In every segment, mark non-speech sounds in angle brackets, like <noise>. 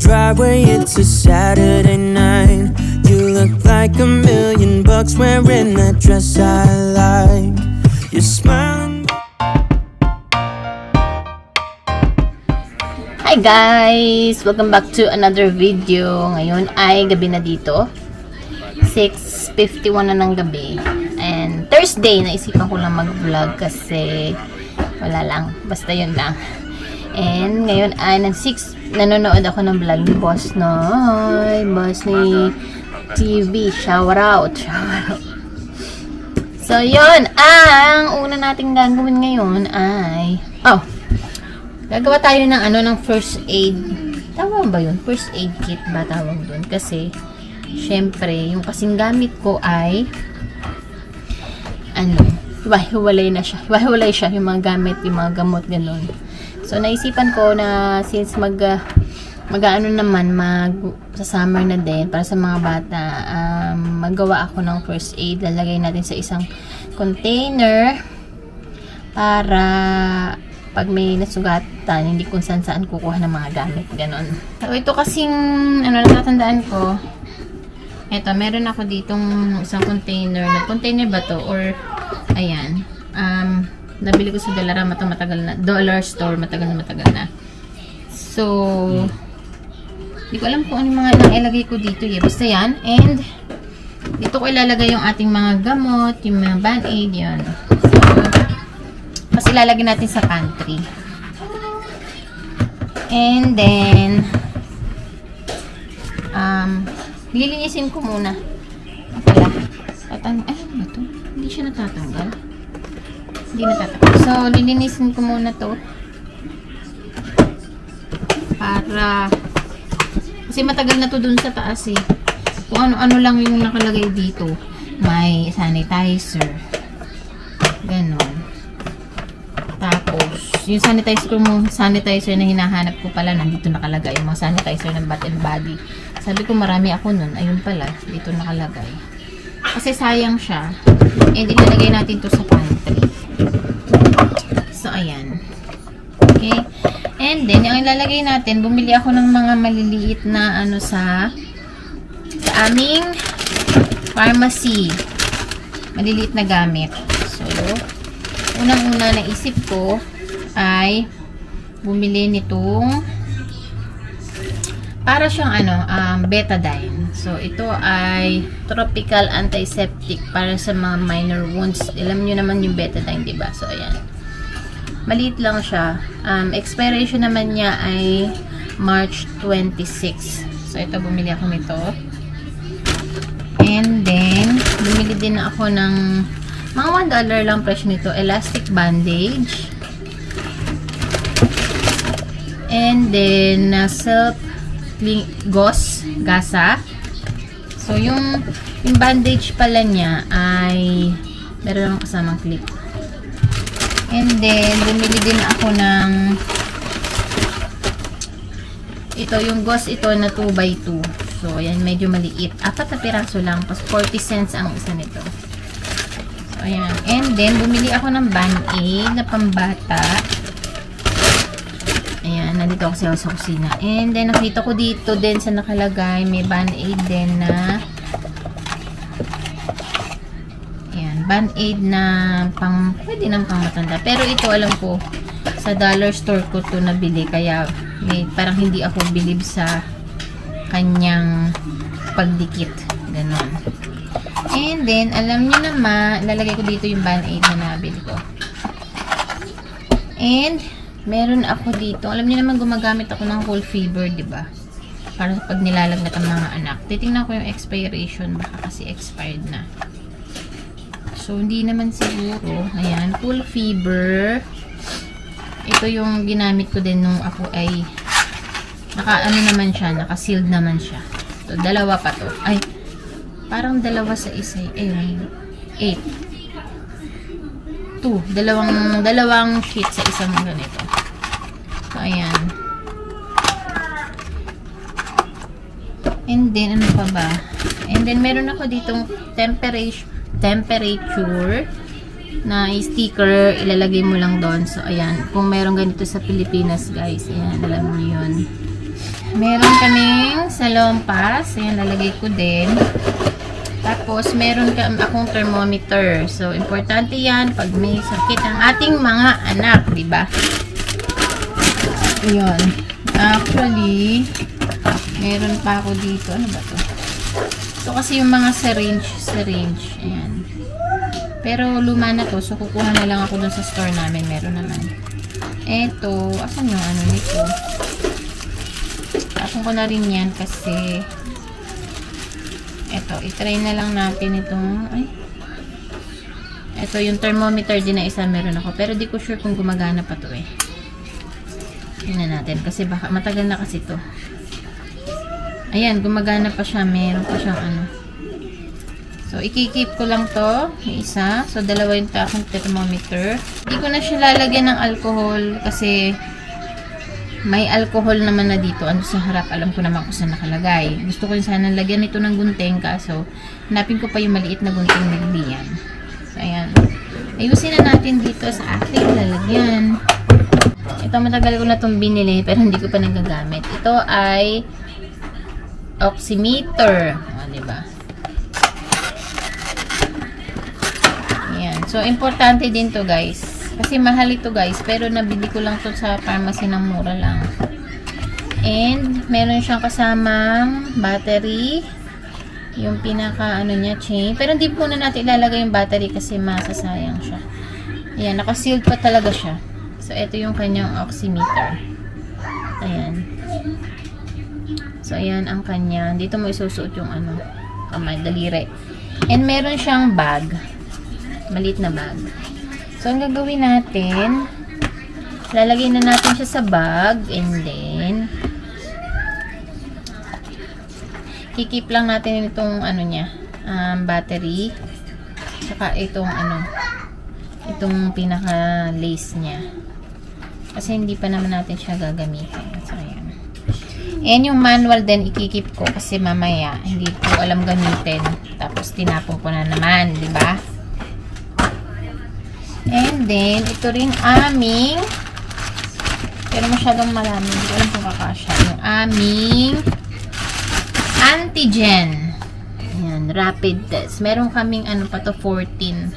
driveway, it's a Saturday night. You look like a million bucks wearing that dress I like. You're smiling. Hi guys! Welcome back to another video. Ngayon ay gabi na dito. 6.51 na ng gabi. And Thursday, naisipan ko lang mag-vlog kasi wala lang. Basta yun lang. And ngayon ay nag 6, nanonood ako ng vlog ni Boss Noy. Boss ni TV. Shout out. Shout out. So yun, ang una nating gagawin ngayon ay, oh, Gagawa tayo ng ano ng first aid. Tawag ba yun? First aid kit ba tawag doon? Kasi, syempre, yung kasing gamit ko ay ano, hiwa-hiwalay na siya. Hiwa-hiwalay siya yung mga gamit, yung mga gamot, ganun. So, naisipan ko na since mag uh, mag-ano naman, mag sa summer na din, para sa mga bata, um, magawa ako ng first aid. Lalagay natin sa isang container para pag may nasugatan, hindi kung saan saan kukuha ng mga gamit, ganon. So, ito kasing, ano, natatandaan ko, ito, meron ako ditong isang container, na container ba to, or, ayan, um, nabili ko sa Dollarama to matagal na, dollar store, matagal na matagal na. So, hindi ko alam kung ano mga nang ko dito, eh. Basta yan, and, dito ko ilalagay yung ating mga gamot, yung mga band-aid, yun. Mas ilalagay natin sa pantry. And then, um, lilinisin ko muna. Pala. Tatan ay, ano ba to? Hindi siya natatanggal. Hindi natatanggal. So, lilinisin ko muna to. Para, kasi matagal na to dun sa taas eh. Kung ano-ano lang yung nakalagay dito. May sanitizer. Ganon. Tapos, yung sanitizer mo, sanitizer na hinahanap ko pala, nandito nakalagay. Yung mga sanitizer ng bath and body. Sabi ko marami ako nun. Ayun pala, dito nakalagay. Kasi sayang siya. And ilalagay natin to sa pantry. Ayan. Okay. And then, yung ilalagay natin, bumili ako ng mga maliliit na ano sa sa aming pharmacy. Maliliit na gamit. So, unang-una naisip ko ay bumili nitong para siyang ano, um, betadine. So, ito ay tropical antiseptic para sa mga minor wounds. Alam nyo naman yung betadine, diba? So, ayan. Maliit lang siya. Um, expiration naman niya ay March 26. So, ito, bumili ako nito. And then, bumili din ako ng mga $1 lang presyo nito. Elastic bandage. And then, uh, self gauze, gasa. So, yung, yung bandage pala niya ay meron lang kasamang clip. And then, bumili din ako ng ito, yung gauze ito na 2x2. So, ayan, medyo maliit. Apat na piraso lang. Pas 40 cents ang isa nito. Ayan. And then, bumili ako ng Band-Aid na pambata. Ayan, nandito ako sa kusina. And then, nakita ko dito din sa nakalagay, may Band-Aid din na ayan, Band-Aid na pang, pwede nang pang matanda. Pero ito, alam ko, sa dollar store ko to nabili. Kaya, may, parang hindi ako bilib sa kanyang pagdikit. Ganon. And then, alam niyo naman, lalagay ko dito yung band-aid na nabili ko. And, meron ako dito. Alam niyo naman, gumagamit ako ng whole fever, ba? Para pag nilalagnat ang mga anak. Titingnan ko yung expiration. Baka kasi expired na. So, hindi naman siguro. Ayan, full fever. Ito yung ginamit ko din nung ako ay naka, ano naman siya, naka-sealed naman siya. So, dalawa pa to. Ay, Parang dalawa sa isa. Ayun. 8. 2. Dalawang, dalawang sheet sa isang ganito. So, ayan. And then, ano pa ba? And then, meron ako ditong temperature, temperature na sticker. Ilalagay mo lang doon. So, ayan. Kung meron ganito sa Pilipinas, guys. Ayan, alam niyo yun. meron kaming salompas. Ayan, lalagay ko din. Tapos, meron ka akong thermometer. So, importante yan pag may sakit ang ating mga anak, di ba? Ayan. Actually, meron pa ako dito. Ano ba to? Ito kasi yung mga syringe, syringe. Ayan. Pero luma na to, so kukuha na lang ako dun sa store namin. Meron naman. Eto, asan yung ano nito? Tapon ko na rin yan kasi eto, itry na lang natin itong ay eto yung thermometer din na isa meron ako pero di ko sure kung gumagana pa to eh tingnan natin kasi baka matagal na kasi to ayan gumagana pa siya meron pa siyang ano so ikikip ko lang to yung isa so dalawa yung takong thermometer di ko na siya lalagyan ng alcohol kasi may alcohol naman na dito. Ano sa harap, alam ko naman kung saan nakalagay. Gusto ko yung sana lagyan ito ng gunting kaso hanapin ko pa yung maliit na gunting na liyan. So, ayan. Ayusin na natin dito sa aking lalagyan. Ito matagal ko na itong binili pero hindi ko pa nagagamit. Ito ay oximeter. O, diba? Ayan. So, importante din to guys kasi mahal ito guys. Pero nabili ko lang to sa pharmacy ng mura lang. And meron siyang kasamang battery. Yung pinaka ano niya chain. Pero hindi po na natin ilalagay yung battery kasi masasayang siya. Ayan. Naka-sealed pa talaga siya. So ito yung kanyang oximeter. Ayan. So ayan ang kanya. Dito mo isusuot yung ano kamay, daliri. And meron siyang bag. Malit na bag. So, ang gagawin natin, lalagay na natin siya sa bag, and then, kikip lang natin itong, ano niya, um, battery, saka itong, ano, itong pinaka-lace niya. Kasi hindi pa naman natin siya gagamitin. So, ayan. And yung manual din, ikikip ko kasi mamaya, hindi ko alam gamitin. Tapos, tinapon ko na naman, di ba? And then, ito rin aming pero masyadong marami. Hindi ko alam kung kakasya. Yung aming antigen. Ayan, rapid test. Meron kaming ano pa to, 14.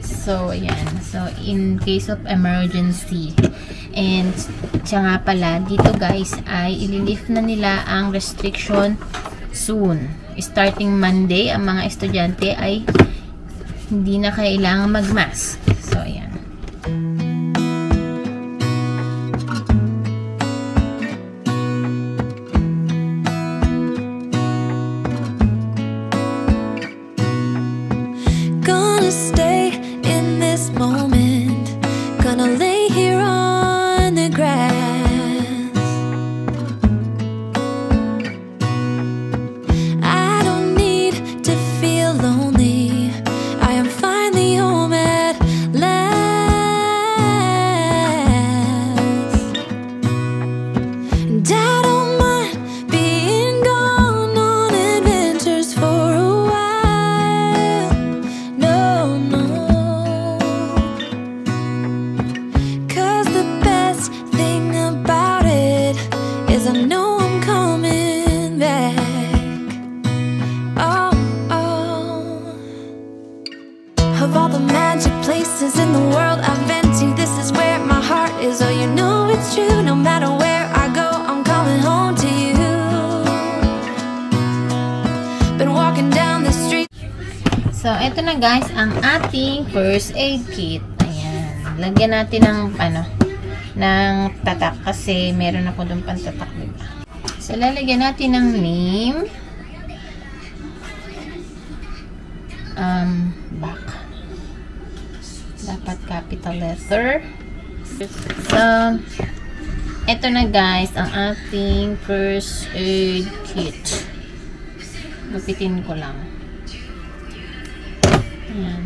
So, ayan. So, in case of emergency. And, siya nga pala, dito guys, ay ililift na nila ang restriction soon. Starting Monday, ang mga estudyante ay hindi na kailangan mag-mask. So, ayan. Na guys, ang ating first aid kit. Ayan. Lagyan natin ng, ano, ng tatak kasi meron ako doon pang tatak, diba? So, lalagyan natin ng name. Um, back. Dapat capital letter. So, eto na guys, ang ating first aid kit. Gupitin ko lang. Ayan.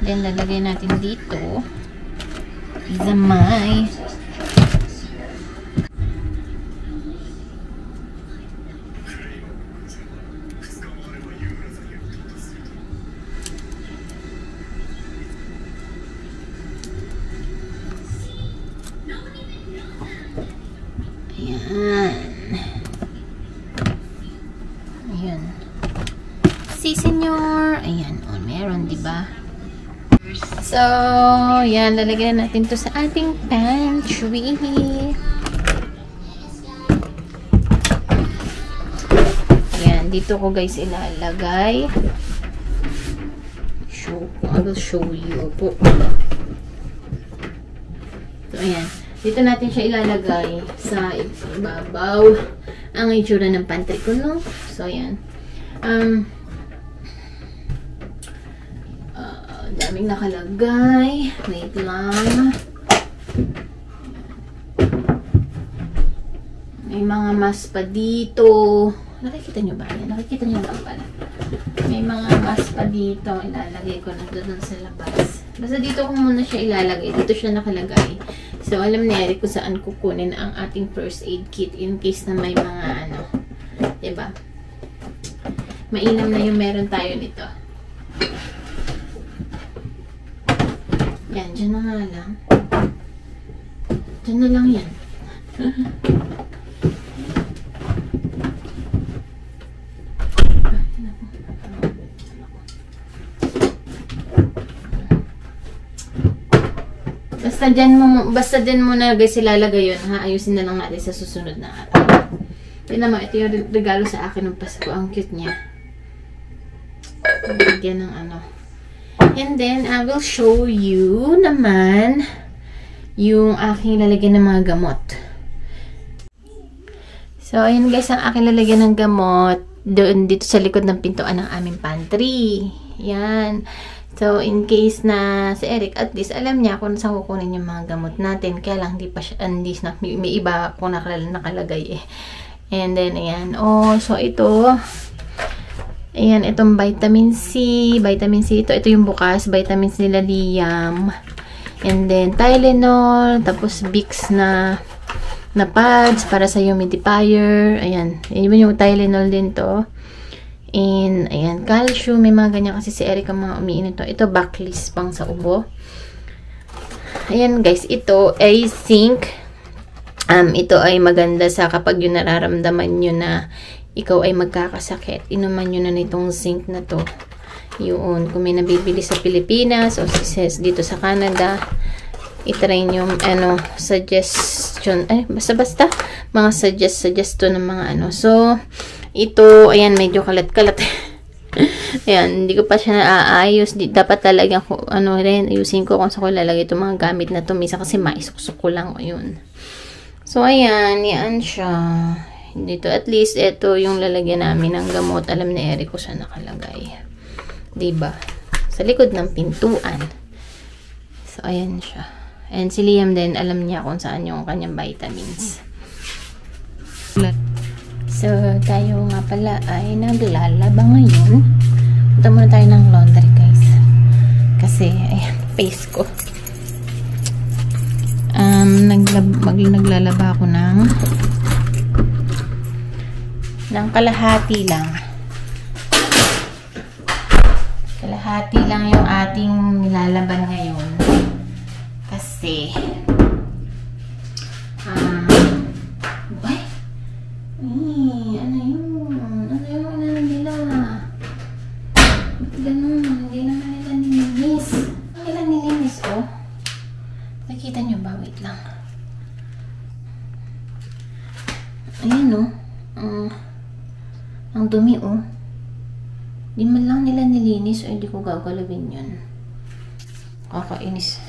Then, lalagay natin dito sa may Ayan. Si senyor. Ayan. O, meron, di ba? So, yan. Lalagyan natin to sa ating pantry. Ayan. Dito ko guys ilalagay. Show. I will show you po. So, ayan. Dito natin siya ilalagay sa ibabaw ang itsura ng pantry ko, no? So, ayan. Um, uh, daming nakalagay. Wait lang. May mga mas pa dito. Nakikita nyo ba? Nakikita nyo lang pala. May mga mas pa dito. Ilalagay ko na doon sa labas. Basta dito ko muna siya ilalagay. Dito siya nakalagay. So, alam ni Eric kung saan kukunin ang ating first aid kit in case na may mga ano. ba diba? Mainam na yung meron tayo nito. Yan, dyan na nga lang. Dyan na lang yan. Basta dyan mo, basta dyan mo na guys ilalagay yun, ha? Ayusin na lang natin sa susunod na araw. Tignan mo, ito yung regalo sa akin ng Pasko. Ang cute niya. Bigyan ng ano. And then, I will show you naman yung aking lalagyan ng mga gamot. So, ayan guys, ang aking lalagyan ng gamot doon dito sa likod ng pintuan ng aming pantry. Yan. So, in case na si Eric, at least alam niya kung saan kukunin yung mga gamot natin. Kaya lang, hindi pa siya, hindi na, may, may iba kung nakalagay eh. And then, ayan. Oh, so ito, ayan, itong vitamin C, vitamin C, ito, ito yung bukas, vitamins nila Liam. And then, Tylenol, tapos Vicks na, na pads para sa humidifier. Ayan, yun yung Tylenol din to. And, ayan, calcium, may mga ganyan kasi si Eric ang mga umiinom to. Ito, backlist pang sa ubo. Ayan, guys, ito ay zinc Um, ito ay maganda sa kapag yung nararamdaman nyo na ikaw ay magkakasakit. Inuman nyo na nitong zinc na to. Yun, kung may nabibili sa Pilipinas o dito sa Canada, itry nyo, ano, suggestion, ay, basta-basta, mga suggest, suggest to ng mga ano. So, ito, ayan, medyo kalat-kalat. <laughs> ayan, hindi ko pa siya naaayos. Di, dapat talaga, ano rin, ayusin ko kung sa ko lalagay itong mga gamit na to. Misa kasi maisuksok ko lang, yun. So, ayan, yan siya. Dito, at least, ito yung lalagyan namin ng gamot. Alam ni Eric kung saan nakalagay. ba diba? Sa likod ng pintuan. So, ayan siya. And si Liam din, alam niya kung saan yung kanyang vitamins. So, tayo nga pala ay naglalaba ngayon. Punta muna tayo ng laundry, guys. Kasi, ayan, face ko um, naglab, mag, naglalaba ako ng ng kalahati lang. Kalahati lang yung ating nilalaban ngayon. Kasi Ayan o. Oh. Uh, ang dumi o. Oh. Di man lang nila nilinis o hindi ko gagalawin yun. Kakainis.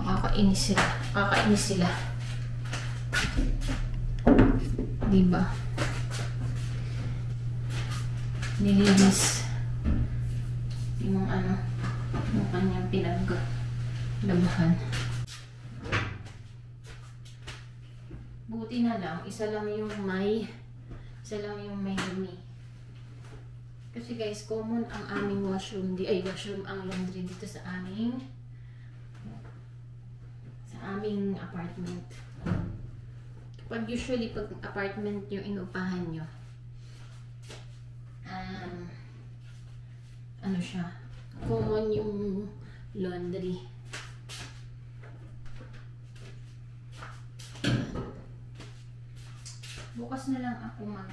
Nakakainis sila. Kakainis sila. Diba? Nilinis yung ano yung kanyang pinag Buti na lang, isa lang yung may isa lang yung may dumi. Kasi guys, common ang aming washroom, di ay washroom ang laundry dito sa aming sa aming apartment. Pag usually pag apartment yung inupahan nyo, um, ano siya, common yung laundry. Bukas na lang ako mag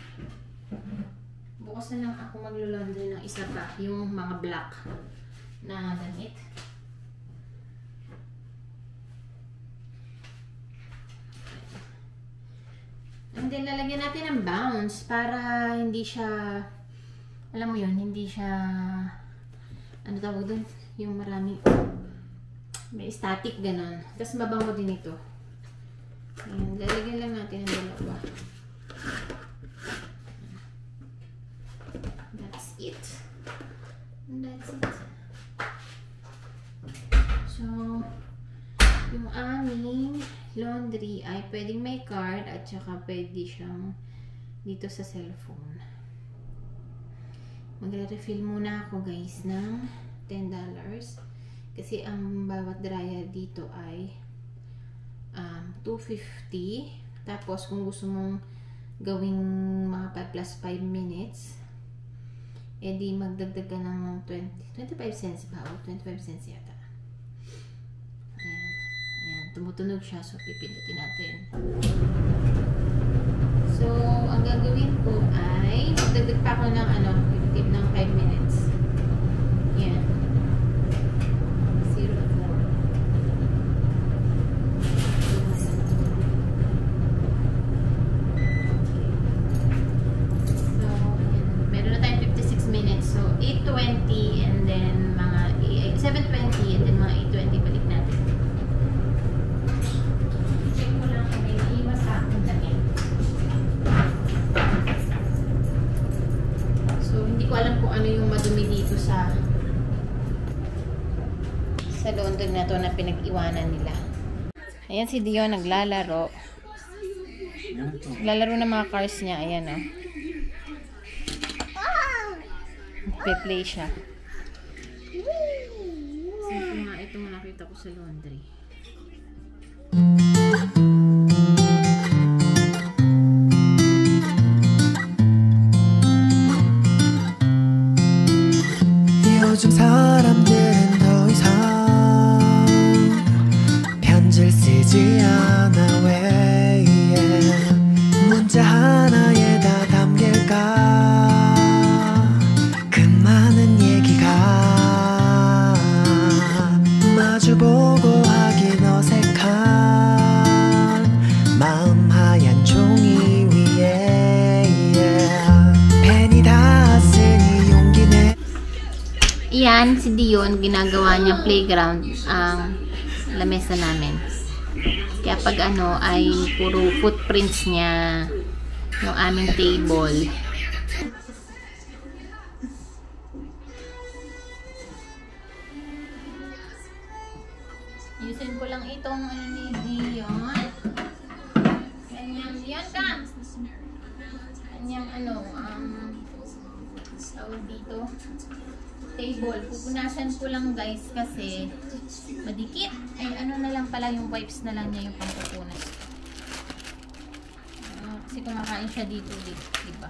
Bukas na lang ako maglo-laundry ng isa pa, yung mga black na damit. And then, lalagyan natin ng bounce para hindi siya, alam mo yun, hindi siya, ano tawag doon, yung marami, may static ganon. Tapos mabango din ito. Ayan, lalagyan lang natin ng dalawa. That's it. That's it. So, yung aming laundry ay pwedeng may card at saka pwede siyang dito sa cellphone. Magre-refill muna ako guys ng $10. Kasi ang bawat dryer dito ay um, 250. Tapos kung gusto mong gawing mga 5 plus 5 minutes, edi magdagdag ka ng 20, 25 cents ba? O 25 cents yata. Ayan. Ayan. Tumutunog siya. So, pipindutin natin. So, ang gagawin ko ay magdagdag pa ako ng ano, si Dion naglalaro. Naglalaro ng mga cars niya. Ayan oh. Pe-play siya. So, ito nga, ito nga nakita ko sa laundry. 요즘 사 Iyan, si Dion, ginagawa niyang playground ang lamesa namin. Kaya pag ano, ay puro footprints niya yung aming table. Table. Pupunasan ko lang guys kasi madikit. Ay ano na lang pala yung wipes na lang niya yung pampupunas. Ah, kasi kumakain siya dito, di, di ba?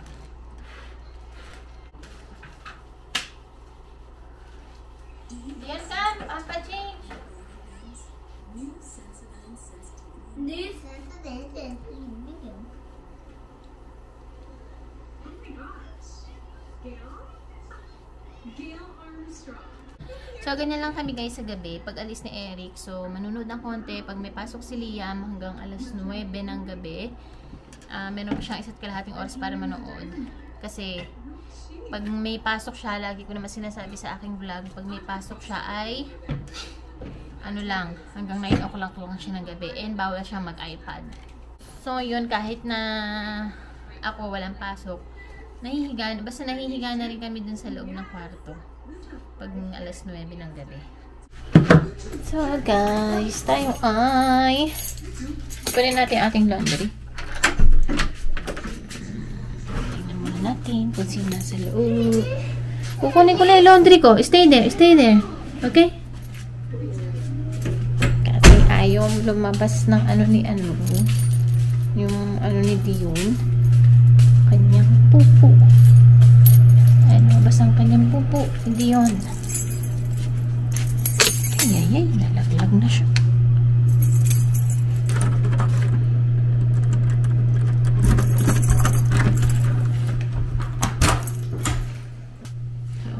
Yan ka, pampa-change. So, ganyan lang kami guys sa gabi. Pag alis ni Eric, so manunod ng konti. Pag may pasok si Liam hanggang alas 9 ng gabi, ah meron pa siyang isa't kalahating oras para manood. Kasi, pag may pasok siya, lagi ko naman sinasabi sa aking vlog, pag may pasok siya ay, ano lang, hanggang 9 o'clock lang siya ng gabi. And bawal siya mag-iPad. So, yun, kahit na ako walang pasok, nahihiga, basta nahihiga na rin kami dun sa loob ng kwarto pag alas 9 ng gabi. So guys, tayo ay kunin natin ating laundry. Tingnan muna natin kung sino nasa loob. Kukunin ko lang yung laundry ko. Stay there, stay there. Okay? Kasi ayaw lumabas ng ano ni ano. Yung ano ni Dion. Kanyang pupo lumabas ang kanyang pupo. Hindi yun. Ay, ay, ay. Nalaglag na siya.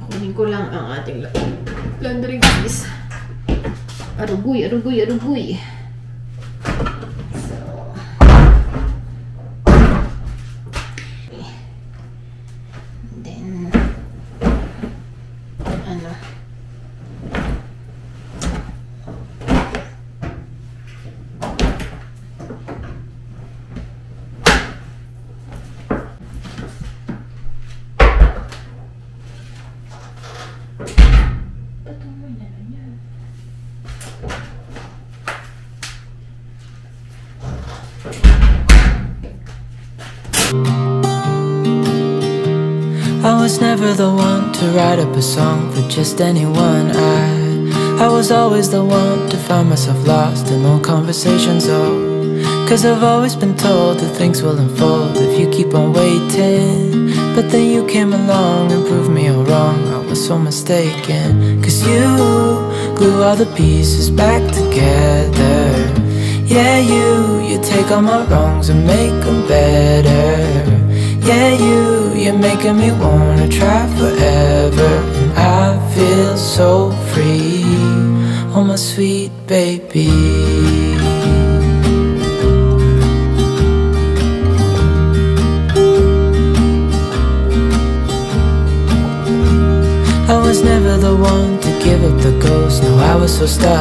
Kunin ko lang ang ating laundry guys. Arugoy, arugoy, arugoy. I was never the one to write up a song for just anyone. I I was always the one to find myself lost in old conversations. Oh, cause I've always been told that things will unfold if you keep on waiting. But then you came along and proved me all wrong. I was so mistaken. Cause you glue all the pieces back together. Yeah, you, you take all my wrongs and make them better. Yeah, you, you're making me wanna try forever. I feel so free. Oh, my sweet baby. I was never the one to give up the ghost. No, I was so stuck.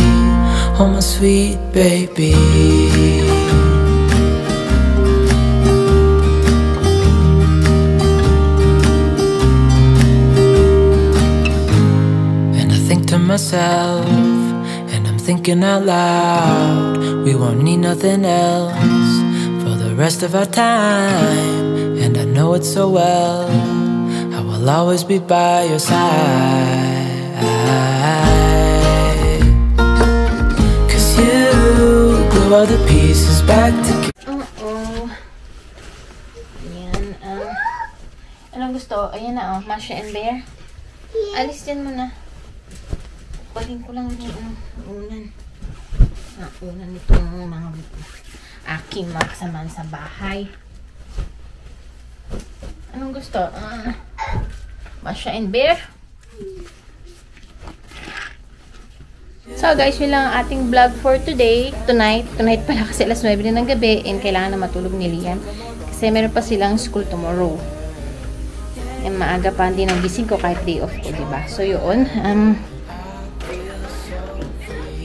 Oh, my sweet baby. And I think to myself, and I'm thinking out loud, we won't need nothing else for the rest of our time. And I know it so well, I will always be by your side. All the pieces back together. Oo. Ayan. Um, anong gusto? Ayan na, oh. Masha and Bear. Alis dyan muna. Balin ko lang yung ano, unan. Ah, unan nitong mga aking mga kasamaan sa bahay. Anong gusto? Ah, Masha and Bear. So guys, yun lang ang ating vlog for today. Tonight, tonight pala kasi alas 9 na ng gabi and kailangan na matulog ni Liam. Kasi meron pa silang school tomorrow. And maaga pa hindi nang gising ko kahit day off ko, diba? So yun, um,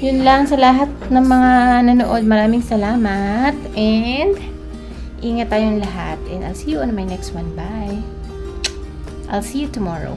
yun lang sa lahat ng mga nanood. Maraming salamat. And, ingat tayong lahat. And I'll see you on my next one. Bye. I'll see you tomorrow.